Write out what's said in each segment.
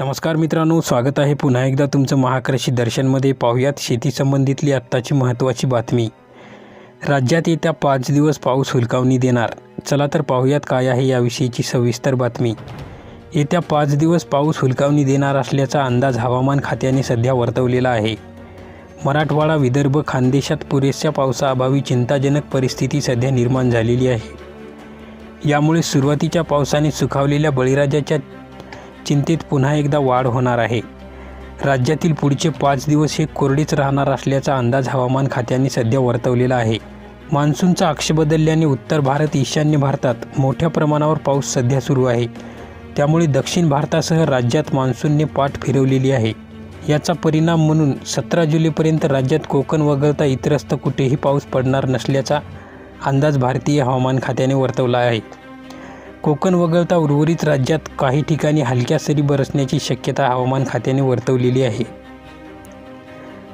नमस्कार मित्रांनो स्वागत आहे पुन्हा एकदा तुमचं महाकृषी दर्शनमध्ये. पाहुयात शेतीसंबंधितली आत्ताची महत्त्वाची बातमी. राज्यात येत्या पाच दिवस पाऊस हुलकावणी देणार. चला तर पाहुयात काय आहे याविषयीची सविस्तर बातमी. येत्या पाच दिवस पाऊस हुलकावणी देणार असल्याचा अंदाज हवामान खात्याने सध्या वर्तवलेला आहे. मराठवाडा विदर्भ खानदेशात पुरेशा पावसाअभावी चिंताजनक परिस्थिती सध्या निर्माण झालेली आहे. यामुळे सुरुवातीच्या पावसाने सुखावलेल्या बळीराजाच्या चिंतेत पुन्हा एकदा वाढ होणार आहे. राज्यातील पुढचे पाच दिवस हे कोरडेच राहणार असल्याचा अंदाज हवामान खात्याने सध्या वर्तवलेला आहे. मान्सूनचा अक्ष बदलल्याने उत्तर भारत ईशान्य भारतात मोठ्या प्रमाणावर पाऊस सध्या सुरू आहे. त्यामुळे दक्षिण भारतासह राज्यात मान्सूनने पाठ फिरवलेली आहे. याचा परिणाम म्हणून सतरा जुलैपर्यंत राज्यात कोकण वगळता इतरस्त कुठेही पाऊस पडणार नसल्याचा अंदाज भारतीय हवामान खात्याने वर्तवला आहे. कोकण वगळता उर्वरित राज्यात काही ठिकाणी हलक्या सरी बरसण्याची शक्यता हवामान खात्याने वर्तवलेली आहे.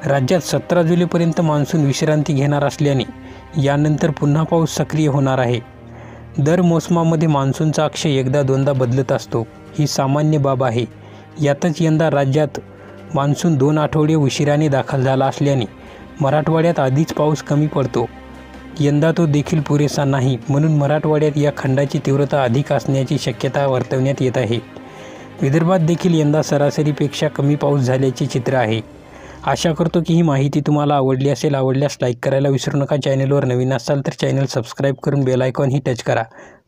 राज्यात सतरा जुलैपर्यंत मान्सून विश्रांती घेणार असल्याने यानंतर पुन्हा पाऊस सक्रिय होणार आहे. दर मोसमामध्ये मान्सूनचा अक्ष एकदा दोनदा बदलत असतो ही सामान्य बाब आहे. यातच यंदा राज्यात मान्सून दोन आठवडे उशिराने दाखल झाला असल्याने मराठवाड्यात आधीच पाऊस कमी पडतो. यंदा तो देखील पुरेसा नाही म्हणून मराठवाड्यात या खंडाची तीव्रता अधिक असण्याची शक्यता वर्तवण्यात येत आहे. विदर्भात देखील यंदा सरासरीपेक्षा कमी पाऊस झाल्याचे चित्र आहे. आशा करतो की ही माहिती तुम्हाला आवडली असेल आवडल्यास लाईक करायला विसरू नका. चॅनलवर नवीन असाल तर चॅनल सबस्क्राईब करून बेलायकॉनही ही टच करा.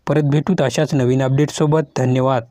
परत भेटूत अशाच नवीन अपडेटसोबत. धन्यवाद.